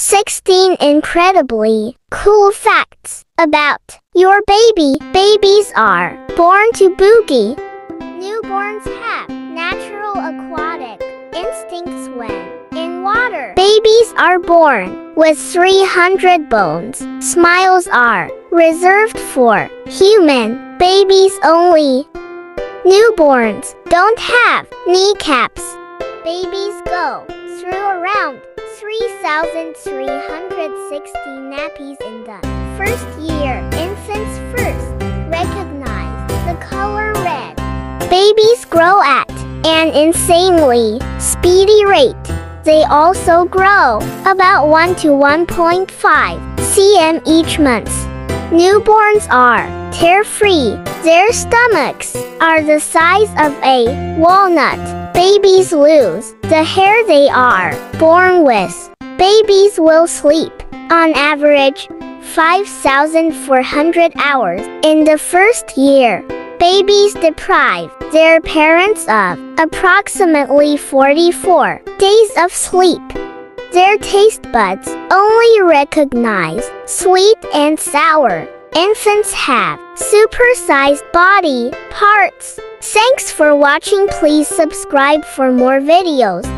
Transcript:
16 incredibly cool facts about your baby. Babies are born to boogie. Newborns have natural aquatic instincts when in water. Babies are born with 300 bones. Smiles are reserved for human babies only. Newborns don't have kneecaps. Babies go through around 3,360 nappies in the first year. Infants first recognize the color red. Babies grow at an insanely speedy rate. They also grow about 1 to 1.5 cm each month. Newborns are tear-free. Their stomachs are the size of a walnut. Babies lose the hair they are born with. Babies will sleep, on average, 5,400 hours in the first year. Babies deprive their parents of approximately 44 days of sleep. Their taste buds only recognize sweet and sour. Infants have supersized body parts. Thanks for watching. Please subscribe for more videos.